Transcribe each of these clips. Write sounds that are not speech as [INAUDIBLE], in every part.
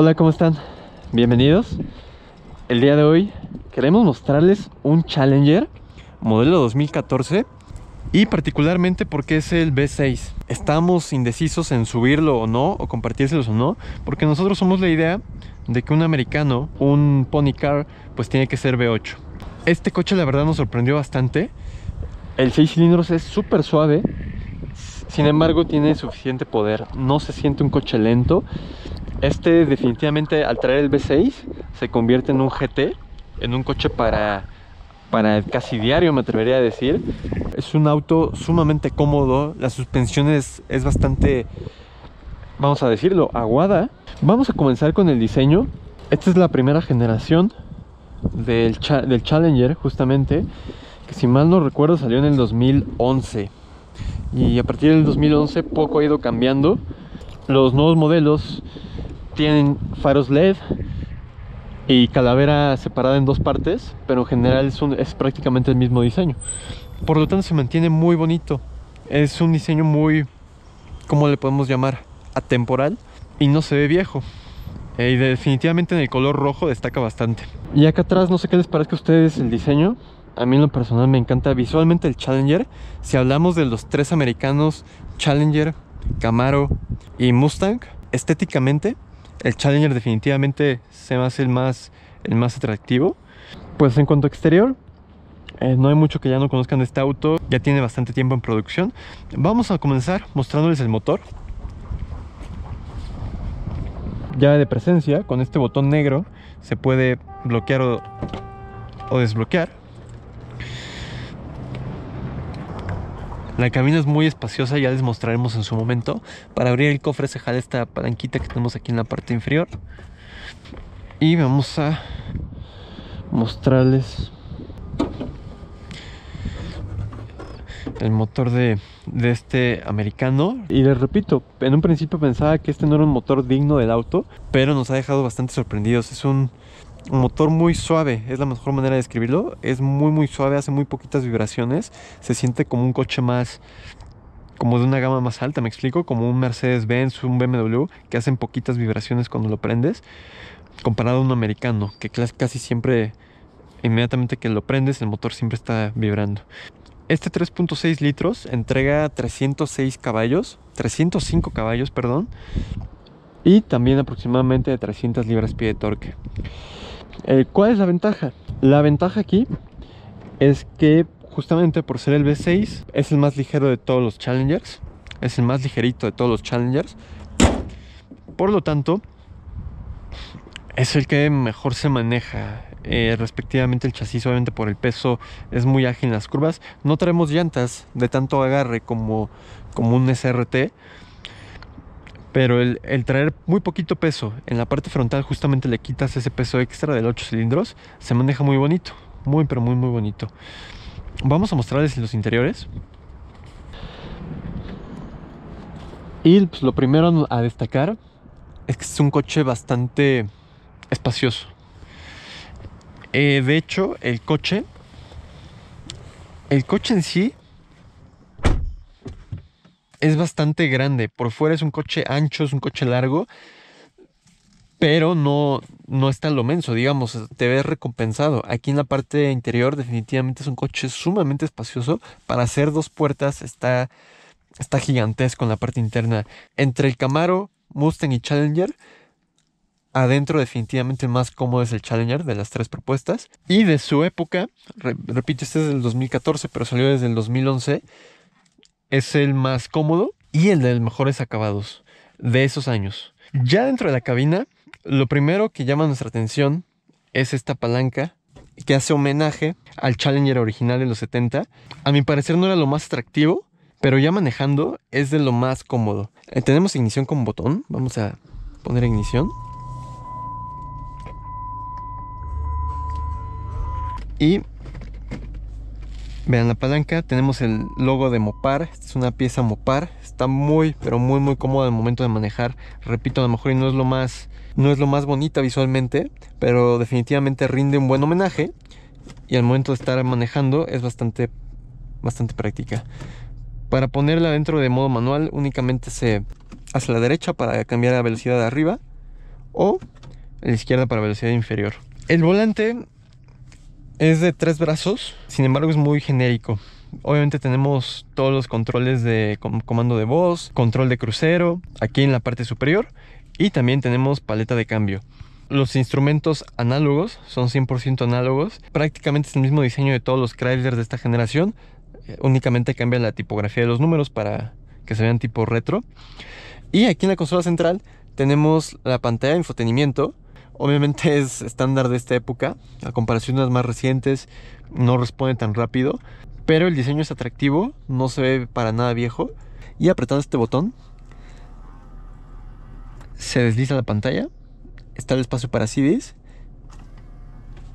Hola, ¿cómo están? Bienvenidos. El día de hoy queremos mostrarles un Challenger modelo 2014 y particularmente porque es el B6. Estamos indecisos en subirlo o no, o compartírselos o no, porque nosotros somos la idea de que un americano, un pony car, pues tiene que ser V8. Este coche la verdad nos sorprendió bastante. El 6 cilindros es súper suave, sin embargo tiene suficiente poder. No se siente un coche lento. Este definitivamente al traer el V6 se convierte en un GT, en un coche para para casi diario me atrevería a decir. Es un auto sumamente cómodo, la suspensión es, bastante, vamos a decirlo, aguada. Vamos a comenzar con el diseño. Esta es la primera generación del, del Challenger justamente, que si mal no recuerdo salió en el 2011. Y a partir del 2011 poco ha ido cambiando. Los nuevos modelos tienen faros LED, y calavera separada en dos partes, pero en general es, es prácticamente el mismo diseño. Por lo tanto se mantiene muy bonito. Es un diseño muy, ¿cómo le podemos llamar? Atemporal y no se ve viejo. Eh, y definitivamente en el color rojo destaca bastante. Y acá atrás, no sé qué les parezca a ustedes el diseño. A mí en lo personal me encanta visualmente el Challenger. Si hablamos de los tres americanos, Challenger, Camaro y Mustang, estéticamente el Challenger definitivamente se me hace el más, el más atractivo. Pues en cuanto a exterior, eh, no hay mucho que ya no conozcan de este auto, ya tiene bastante tiempo en producción. Vamos a comenzar mostrándoles el motor. Llave de presencia, con este botón negro se puede bloquear o desbloquear. La cabina es muy espaciosa, ya les mostraremos en su momento. Para abrir el cofre se jala esta palanquita que tenemos aquí en la parte inferior. Y vamos a mostrarles el motor de, de, este americano y les repito, en un principio pensaba que este no era un motor digno del auto pero nos ha dejado bastante sorprendidos es un un motor muy suave, es la mejor manera de describirlo. Es muy muy suave, hace muy poquitas vibraciones. Se siente como un coche más, como de una gama más alta, me explico, como un Mercedes-Benz, un BMW, que hacen poquitas vibraciones cuando lo prendes, comparado a un americano, que casi siempre, inmediatamente que lo prendes, el motor siempre está vibrando. Este 3.6 litros entrega 306 caballos, 305 caballos, perdón, y también aproximadamente 300 libras-pie de torque. Eh, ¿Cuál es la ventaja? La ventaja aquí es que justamente por ser el V6 es el más ligero de todos los Challengers. Es el más ligerito de todos los Challengers. Por lo tanto, es el que mejor se maneja. Eh, respectivamente el chasis obviamente por el peso es muy ágil en las curvas. No traemos llantas de tanto agarre como, como un SRT pero el, traer muy poquito peso en la parte frontal justamente le quitas ese peso extra del 8 cilindros, se maneja muy bonito, muy pero muy muy bonito. Vamos a mostrarles los interiores. Y pues, lo primero a destacar es que es un coche bastante espacioso. Eh, de hecho, el coche, el coche en sí es bastante grande. Por fuera es un coche ancho, es un coche largo, pero no, no está lo menso, digamos, te ves recompensado. Aquí en la parte interior definitivamente es un coche sumamente espacioso. Para hacer dos puertas está, está gigantesco en la parte interna. Entre el Camaro, Mustang y Challenger, adentro definitivamente el más cómodo es el Challenger de las tres propuestas. Y de su época, repito, este es del 2014, pero salió desde el 2011 es el más cómodo y el de mejores acabados de esos años. Ya dentro de la cabina, lo primero que llama nuestra atención es esta palanca que hace homenaje al Challenger original de los 70. A mi parecer no era lo más atractivo, pero ya manejando es de lo más cómodo. Eh, tenemos ignición con botón, vamos a poner ignición. Y Vean la palanca, tenemos el logo de Mopar, es una pieza Mopar, está muy pero muy muy cómoda al momento de manejar. Repito, a lo mejor no es lo más no es lo más bonita visualmente, pero definitivamente rinde un buen homenaje y al momento de estar manejando es bastante bastante práctica. Para ponerla dentro de modo manual únicamente se hace a la derecha para cambiar la velocidad de arriba o la izquierda para velocidad inferior. El volante es de tres brazos, sin embargo es muy genérico. Obviamente tenemos todos los controles de comando de voz, control de crucero, aquí en la parte superior y también tenemos paleta de cambio. Los instrumentos análogos son 100% análogos. Prácticamente es el mismo diseño de todos los Chrysler de esta generación. Eh, únicamente cambia la tipografía de los números para que se vean tipo retro. Y aquí en la consola central tenemos la pantalla de infotenimiento. Obviamente [LAUGHS] es estándar de esta época. A comparación de las más recientes, no responde tan rápido. Pero el diseño es atractivo, no se ve para nada viejo. Y apretando este botón, se desliza la pantalla está el espacio para CDs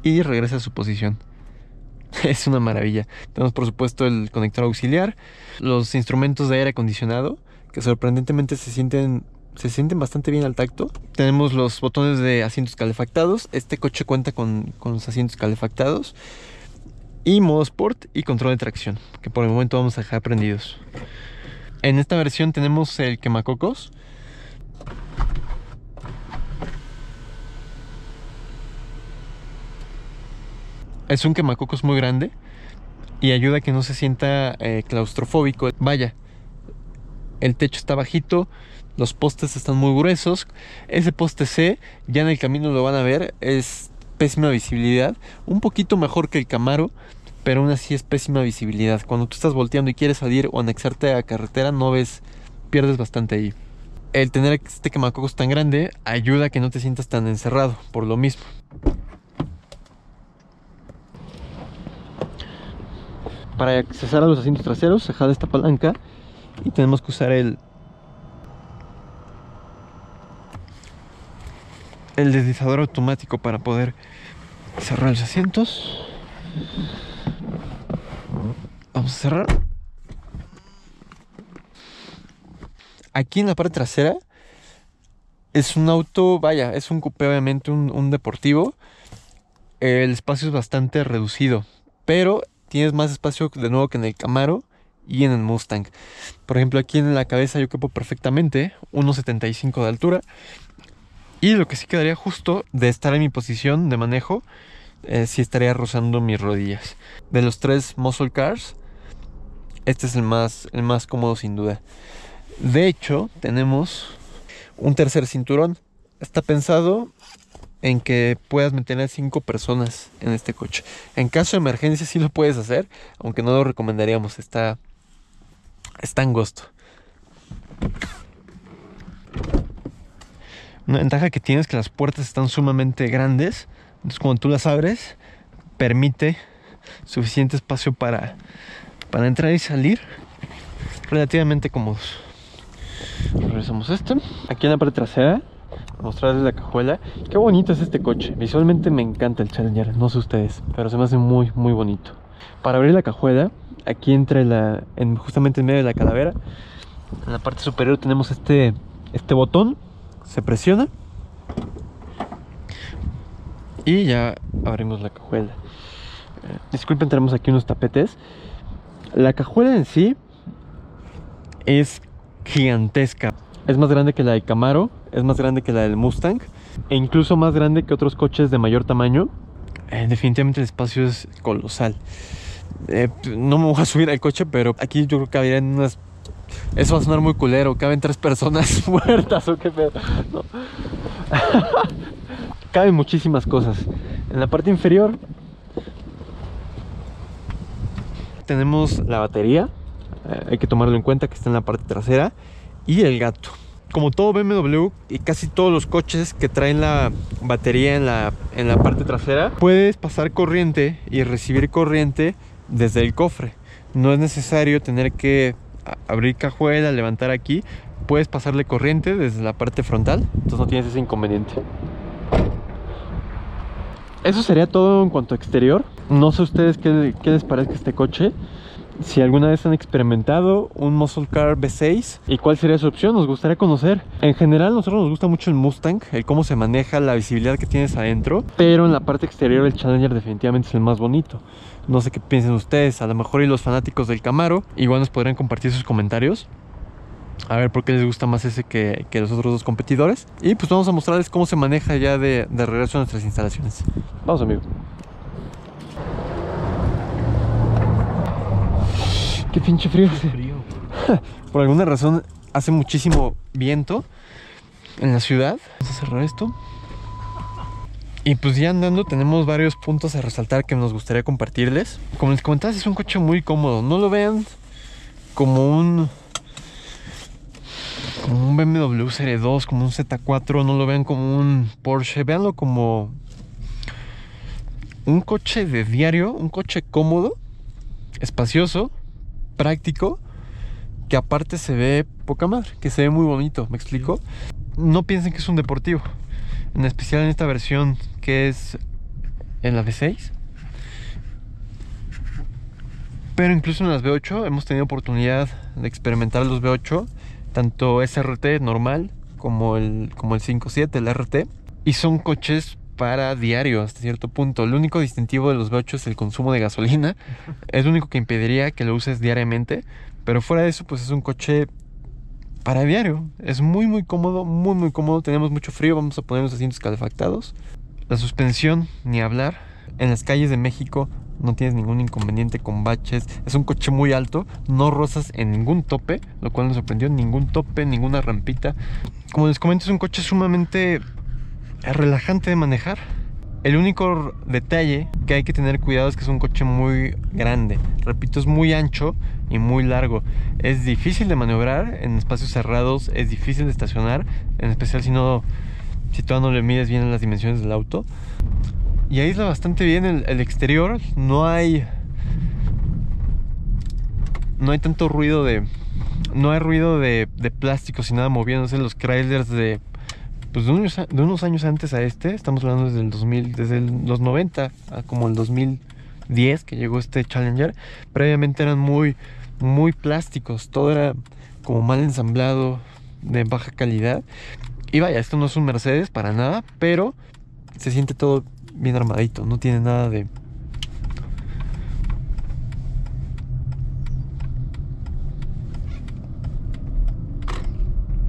y regresa a su posición. [LAUGHS] Es una maravilla. Tenemos por supuesto el conector auxiliar, los instrumentos de aire acondicionado que sorprendentemente se sienten se sienten bastante bien al tacto. Tenemos los botones de asientos calefactados. Este coche cuenta con, con los asientos calefactados. Y modo Sport y control de tracción, que por el momento vamos a dejar prendidos. En esta versión tenemos el quemacocos, Es un quemacocos muy grande y ayuda a que no se sienta eh, claustrofóbico. Vaya, el techo está bajito, los postes están muy gruesos. Ese poste C, ya en el camino lo van a ver, es pésima visibilidad. Un poquito mejor que el Camaro, pero aún así es pésima visibilidad. Cuando tú estás volteando y quieres salir o anexarte a carretera, no ves, pierdes bastante ahí. El tener este quemacocos tan grande ayuda a que no te sientas tan encerrado, por lo mismo. para accesar a los asientos traseros se jala esta palanca y tenemos que usar el el deslizador automático para poder cerrar los asientos vamos a cerrar aquí en la parte trasera es un auto, vaya, es un coupé obviamente, un, deportivo el espacio es bastante reducido pero tienes más espacio de nuevo que en el Camaro y en el Mustang. Por ejemplo, aquí en la cabeza yo quepo perfectamente, 1.75 de altura. Y lo que sí quedaría justo de estar en mi posición de manejo, eh, sí estaría rozando mis rodillas. De los tres muscle cars, este es el más, el más cómodo sin duda. De hecho, tenemos un tercer cinturón. Está pensado en que puedas meter a cinco personas en este coche. En caso de emergencia sí lo puedes hacer, aunque no lo recomendaríamos, está, está angosto. Una ventaja que tienes es que las puertas están sumamente grandes, entonces cuando tú las abres, permite suficiente espacio para, para entrar y salir relativamente cómodos. Regresamos este. Aquí en la parte trasera mostrarles la cajuela. Qué bonito es este coche. Visualmente me encanta el Challenger, no sé ustedes, pero se me hace muy, muy bonito. Para abrir la cajuela, aquí entre la, en, justamente en medio de la calavera, en la parte superior tenemos este, este botón, se presiona y ya abrimos la cajuela. Eh, disculpen, tenemos aquí unos tapetes. La cajuela en sí es gigantesca. Es más grande que la de Camaro, es más grande que la del Mustang e incluso más grande que otros coches de mayor tamaño. Eh, definitivamente el espacio es colosal. Eh, no me voy a subir al coche, pero aquí yo creo que habría unas... Eso va a sonar muy culero, caben tres personas [LAUGHS] muertas o qué pedo. [LAUGHS] caben muchísimas cosas. En la parte inferior tenemos la batería, eh, hay que tomarlo en cuenta que está en la parte trasera y el gato. Como todo BMW y casi todos los coches que traen la batería en la, en la parte trasera, puedes pasar corriente y recibir corriente desde el cofre. No es necesario tener que abrir cajuela, levantar aquí. Puedes pasarle corriente desde la parte frontal, entonces no tienes ese inconveniente. Eso sería todo en cuanto a exterior. No sé ustedes qué, qué les parece este coche si alguna vez han experimentado un Muscle Car V6 y cuál sería su opción, nos gustaría conocer. En general, a nosotros nos gusta mucho el Mustang, el cómo se maneja, la visibilidad que tienes adentro, pero en la parte exterior el Challenger definitivamente es el más bonito. No sé qué piensen ustedes, a lo mejor y los fanáticos del Camaro, igual nos podrían compartir sus comentarios. A ver por qué les gusta más ese que, que los otros dos competidores. Y pues vamos a mostrarles cómo se maneja ya de, de regreso a nuestras instalaciones. Vamos, amigo. Qué pinche frío. Frío. [LAUGHS] Por alguna razón hace muchísimo viento en la ciudad. Vamos a cerrar esto. Y pues ya andando tenemos varios puntos a resaltar que nos gustaría compartirles. Como les comentaba, es un coche muy cómodo. No lo vean como un como un BMW Serie 2, como un Z4, no lo vean como un Porsche, véanlo como un coche de diario, un coche cómodo, espacioso, práctico, que aparte se ve poca madre, que se ve muy bonito, ¿me explico? No piensen que es un deportivo, en especial en esta versión que es en la V6. Pero incluso en las V8 hemos tenido oportunidad de experimentar los V8, tanto SRT normal como el, como el 5.7, el RT. Y son coches para diario hasta cierto punto. El único distintivo de los V8 es el consumo de gasolina. [LAUGHS] Es lo único que impediría que lo uses diariamente. Pero fuera de eso, pues es un coche para diario. Es muy, muy cómodo, muy, muy cómodo. Tenemos mucho frío, vamos a poner los asientos calefactados. La suspensión, ni hablar. En las calles de México no tienes ningún inconveniente con baches. Es un coche muy alto, no rozas en ningún tope, lo cual nos sorprendió. Ningún tope, ninguna rampita. Como les comento, es un coche sumamente relajante de manejar. El único detalle que hay que tener cuidado es que es un coche muy grande. Repito, es muy ancho y muy largo. Es difícil de maniobrar en espacios cerrados, es difícil de estacionar, en especial si no si todavía no le mides bien las dimensiones del auto. Y aísla bastante bien el, exterior. No hay. No hay tanto ruido de. No hay ruido de, de plásticos y nada moviéndose. Los Chryslers de. Pues de unos, de unos años antes a este. Estamos hablando desde el 2000. Desde los 90 a como el 2010 que llegó este Challenger. Previamente eran muy. Muy plásticos. Todo era como mal ensamblado. De baja calidad. Y vaya, esto no es un Mercedes para nada. Pero se siente todo bien armadito, no tiene nada de...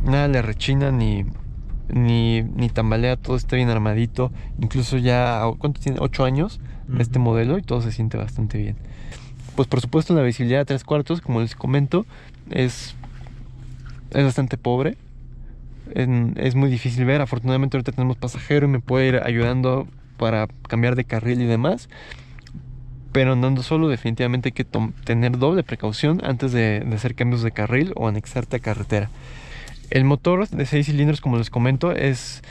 Nada le rechina ni, ni, ni tambalea, todo está bien armadito. Incluso ya, ¿cuánto tiene? 8 años de este Ujú. modelo y todo se siente bastante bien. Pues por supuesto la visibilidad a tres cuartos, como les comento, es, es bastante pobre en- es muy difícil ver. Afortunadamente ahorita tenemos pasajero y me puede ir ayudando para cambiar de carril y demás. Pero andando solo definitivamente hay que tener doble precaución antes de, de hacer cambios de carril o anexarte a carretera. El motor de 6 cilindros, como les comento, es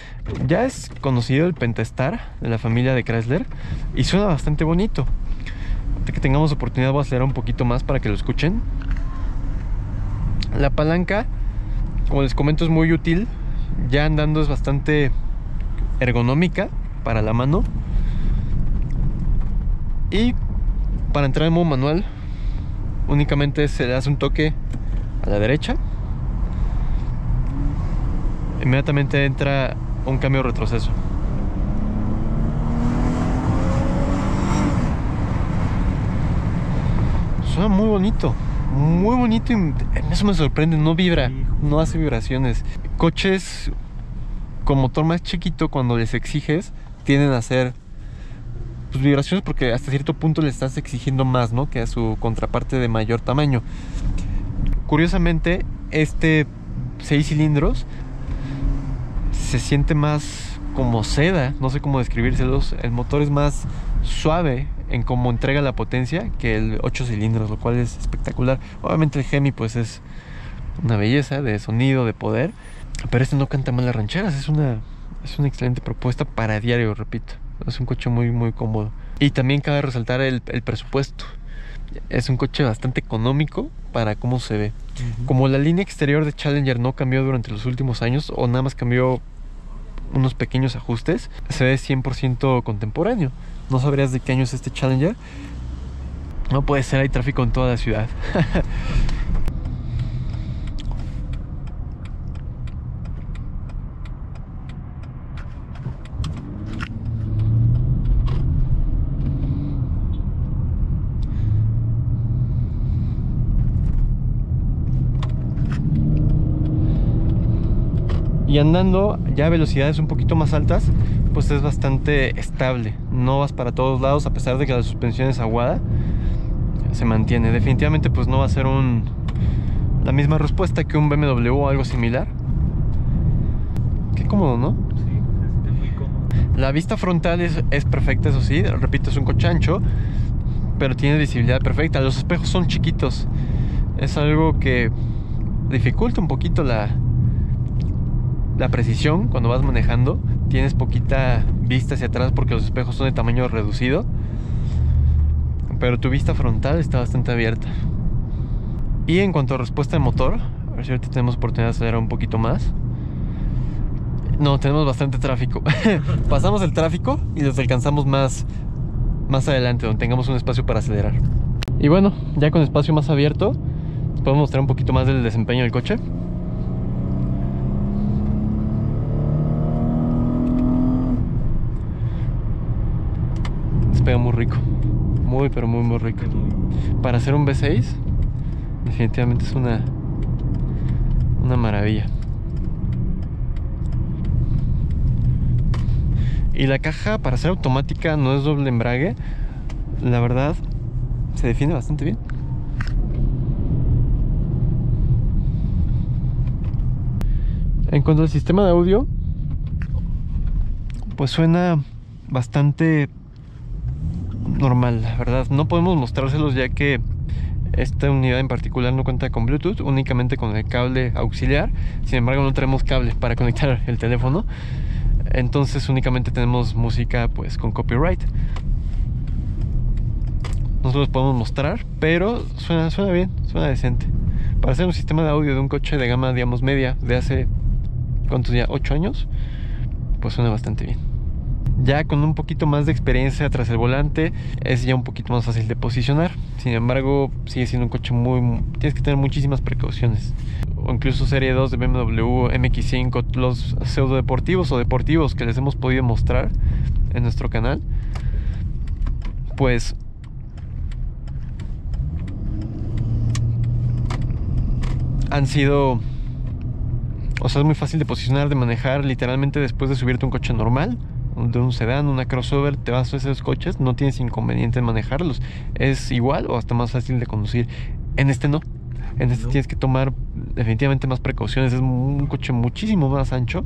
ya es conocido el Pentastar de la familia de Chrysler y suena bastante bonito. Ahorita que tengamos oportunidad voy a acelerar un poquito más para que lo escuchen. La palanca como les comento es muy útil. Ya andando es bastante ergonómica para la mano. Y para entrar en modo manual únicamente se le hace un toque a la derecha. Inmediatamente entra un cambio de retroceso. Suena muy bonito, muy bonito y eso me sorprende, no vibra, no hace vibraciones. Coches con motor más chiquito cuando les exiges tienden a hacer pues, vibraciones porque hasta cierto punto le estás exigiendo más, ¿no? Que a su contraparte de mayor tamaño. Curiosamente, este 6 cilindros se siente más como seda, no sé cómo describírselos. El motor es más suave en cómo entrega la potencia que el 8 cilindros, lo cual es espectacular. Obviamente el Hemi pues es una belleza de sonido, de poder, pero este no canta mal las rancheras, es una es una excelente propuesta para diario, repito. Es un coche muy muy cómodo. Y también cabe resaltar el, el presupuesto. Es un coche bastante económico para cómo se ve. Ujú. Como la línea exterior de Challenger no cambió durante los últimos años o nada más cambió unos pequeños ajustes, se ve 100% contemporáneo. No sabrías de qué año es este Challenger. No puede ser, hay tráfico en toda la ciudad. [LAUGHS] Y andando ya a velocidades un poquito más altas, pues es bastante estable. No vas para todos lados a pesar de que la suspensión es aguada. Se mantiene. Definitivamente pues no va a ser un la misma respuesta que un BMW o algo similar. Qué cómodo, ¿no? Sí, es muy cómodo. La vista frontal es, es perfecta, eso sí. Repito, es un coche ancho, pero tiene visibilidad perfecta. Los espejos son chiquitos. Es algo que dificulta un poquito la, la precisión cuando vas manejando. Tienes poquita vista hacia atrás porque los espejos son de tamaño reducido. Pero tu vista frontal está bastante abierta. Y en cuanto a respuesta de motor, a ver si ahorita tenemos oportunidad de acelerar un poquito más. No, tenemos bastante tráfico. [LAUGHS] Pasamos el tráfico y los alcanzamos más, más adelante, donde tengamos un espacio para acelerar. Y bueno, ya con espacio más abierto, podemos mostrar un poquito más del desempeño del coche. Despega muy rico. Muy, pero muy, muy rico. Para hacer un V6, definitivamente es una, una maravilla. Y la caja para ser automática no es doble embrague. La verdad, se defiende bastante bien. En cuanto al sistema de audio, pues suena bastante normal, la verdad. No podemos mostrárselos ya que esta unidad en particular no cuenta con Bluetooth, únicamente con el cable auxiliar. Sin embargo, no tenemos cables para conectar [LAUGHS] el teléfono. Entonces únicamente tenemos música pues con copyright. Nosotros podemos mostrar, pero suena, suena bien, suena decente. Para hacer un sistema de audio de un coche de gama, digamos, media, de hace, ¿cuántos ya? ¿8 años? Pues suena bastante bien. Ya con un poquito más de experiencia tras el volante, es ya un poquito más fácil de posicionar. Sin embargo, sigue siendo un coche muy... Tienes que tener muchísimas precauciones o incluso Serie 2 de BMW, MX5, los pseudo deportivos o deportivos que les hemos podido mostrar en nuestro canal, pues han sido, o sea, es muy fácil de posicionar, de manejar literalmente después de subirte un coche normal, de un sedán, una crossover, te vas a esos coches, no tienes inconveniente en manejarlos, es igual o hasta más fácil de conducir. En este no, en este tienes que tomar definitivamente más precauciones. Es un coche muchísimo más ancho,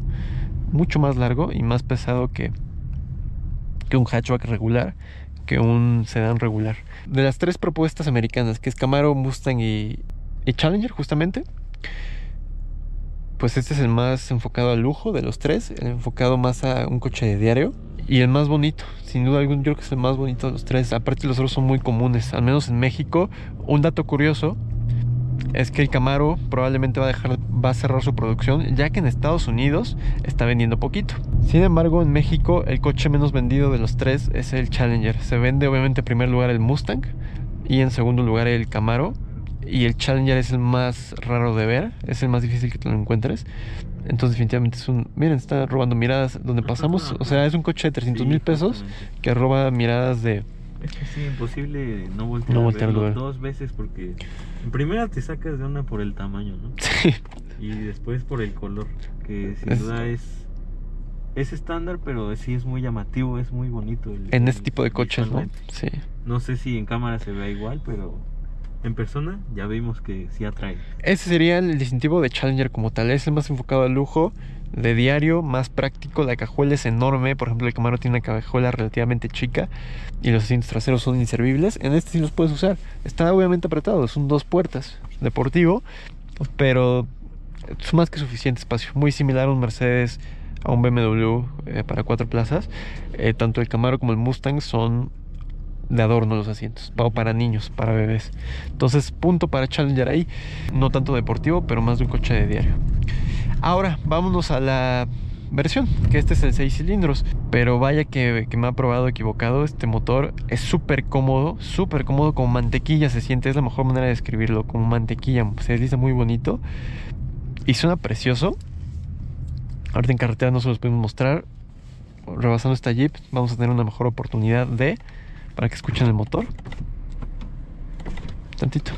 mucho más largo y más pesado que, que un hatchback regular, que un sedán regular. De las tres propuestas americanas, que es Camaro, Mustang y, y Challenger, justamente, pues este es el más enfocado al lujo de los tres, el enfocado más a un coche de diario. Y el más bonito, sin duda alguna, yo creo que es el más bonito de los tres. Aparte los otros son muy comunes, al menos en México. Un dato curioso es que el Camaro probablemente va a va a cerrar su producción ya que en Estados Unidos está vendiendo poquito. Sin embargo, en México el coche menos vendido de los tres es el Challenger. Se vende obviamente en primer lugar el Mustang y en segundo lugar el Camaro y el Challenger es el más raro de ver, es el más difícil que te lo encuentres. Entonces definitivamente es un... Miren, está robando miradas donde pasamos. O sea, es un coche de 300 mil pesos que roba miradas de es que sí, imposible no voltear, No a voltear a verlo ver. dos veces porque en primera te sacas de una por el tamaño, ¿no? [LAUGHS] Sí. Y después por el color, que sin Es- duda es es estándar, pero sí es muy llamativo, es muy bonito. el- En el- este tipo de coches, ¿no? Sí. No sé si en cámara se vea igual, pero en persona ya vimos que sí atrae. Ese sería el distintivo de Challenger como tal. Es el más enfocado al lujo, de diario, más práctico. La cajuela es enorme. Por ejemplo, el Camaro tiene una cajuela relativamente chica y los asientos traseros son inservibles. En este sí los puedes usar. Está obviamente apretado, son dos puertas. Deportivo, pero es más que suficiente espacio. Muy similar a un Mercedes, a un BMW eh, para cuatro plazas. Eh, tanto el Camaro como el Mustang son de adorno los asientos, o para niños, para bebés. Entonces, punto para Challenger ahí, no tanto deportivo, pero más de un coche de diario. Ahora, vámonos a la versión, que este es el 6 cilindros, pero vaya que, que me ha probado equivocado, este motor es súper cómodo, súper cómodo, como mantequilla se siente, es la mejor manera de describirlo, como mantequilla, se desliza muy bonito y suena precioso. Ahorita en carretera no se los podemos mostrar, rebasando esta Jeep vamos a tener una mejor oportunidad de para que escuchen el motor. Tantito.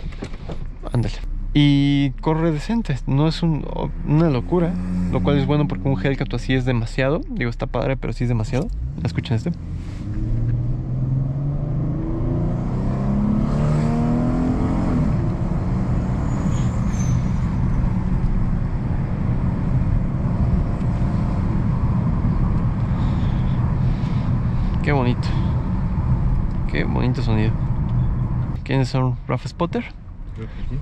Ándale. Y corre decente, no es un- una locura, lo cual es bueno porque un Hellcat así es demasiado. Digo, está padre, pero sí es demasiado. Escuchen este. Qué bonito. Bonito sonido. ¿Quiénes son Rafa Spotter? Creo que sí.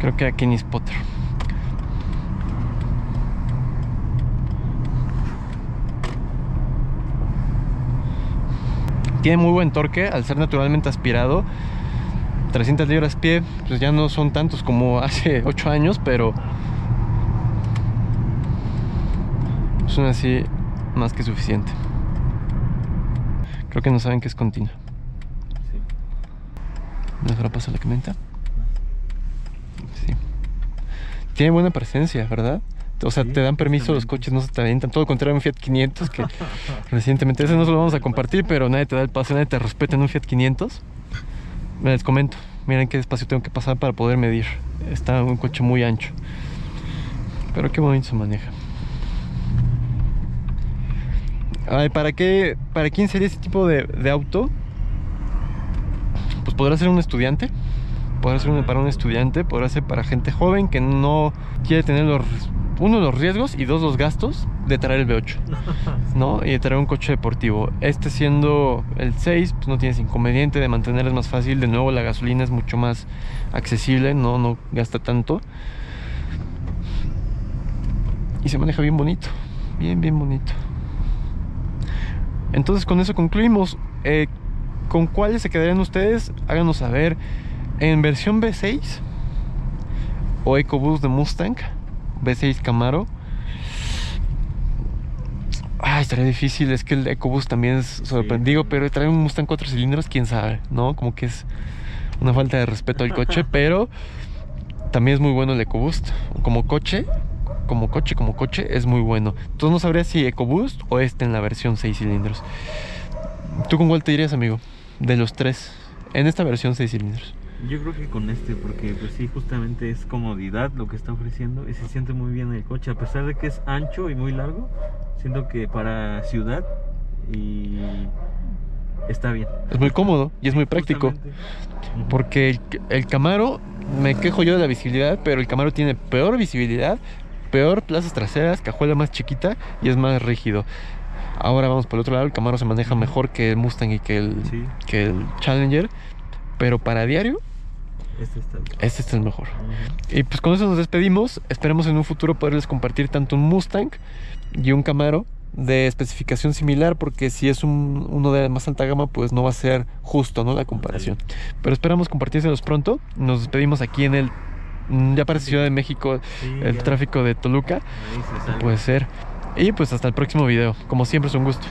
Creo que Kenny Spotter. Tiene muy buen torque al ser naturalmente aspirado. 300 libras pie, pues ya no son tantos como [LAUGHS] hace 8 años, pero son así más que suficiente. Creo que no saben que es continua. Sí. ¿Nos la pasa la camioneta? Sí. Tiene buena presencia, ¿verdad? O sea, Sí, te dan permiso, los coches no se te avientan. Todo lo contrario, un Fiat 500 que [LAUGHS] recientemente, ese no se lo vamos a compartir, pero nadie te da el paso, nadie te respeta en un Fiat 500. Les comento, miren qué espacio tengo que pasar para poder medir. Está un coche muy ancho. Pero qué bonito se maneja. Ay, ¿para qué? ¿Para quién sería ese tipo de, auto? Pues podrá ser un estudiante. Podrá ser para un estudiante, podrá ser para gente joven que no quiere tener los, uno los riesgos y dos los gastos de traer el V8, [LAUGHS] ¿no? Y de traer un coche deportivo. Este siendo el 6, pues no tienes inconveniente de mantener es más fácil. De nuevo la gasolina es mucho más accesible, no, no gasta tanto. Y se maneja bien bonito, bien, bien bonito. Entonces con eso concluimos. Eh, ¿Con cuáles se quedarían ustedes? Háganos saber. En versión V6 o EcoBoost de Mustang, V6 Camaro. Ay, estaría difícil. Es que el EcoBoost también es sorprendido, pero traer un Mustang 4 cilindros, quién sabe, ¿no? Como que es una falta de respeto al coche, [LAUGHS] pero también es muy bueno el EcoBoost. Como coche, como coche, como coche, es muy bueno. Entonces no sabría si EcoBoost o este en la versión 6 cilindros. ¿Tú con cuál te dirías, amigo? De los tres, en esta versión 6 cilindros. Yo creo que con este, porque pues sí, justamente es comodidad lo que está ofreciendo y se siente muy bien el coche, a pesar de que es ancho y muy largo, siento que para ciudad y está bien. Es muy cómodo y es muy práctico. Justamente. Porque el, el Camaro, me quejo yo de la visibilidad, pero el Camaro tiene peor visibilidad, peor plazas traseras, cajuela más chiquita y es más rígido. Ahora vamos por el otro lado, el Camaro se maneja mejor que el Mustang y que el, Sí. que el Challenger, pero para diario, Este está este es el mejor. Y pues con eso nos despedimos. Esperemos en un futuro poderles compartir tanto un Mustang y un Camaro de especificación similar, porque si es un, uno de más alta gama, pues no va a ser justo, ¿no? La comparación. Pero esperamos compartírselos pronto. Nos despedimos aquí en el. Ya parece Ciudad de México, Sí, el ya. tráfico de Toluca. Puede ser. Y pues hasta el próximo video. Como siempre es un gusto.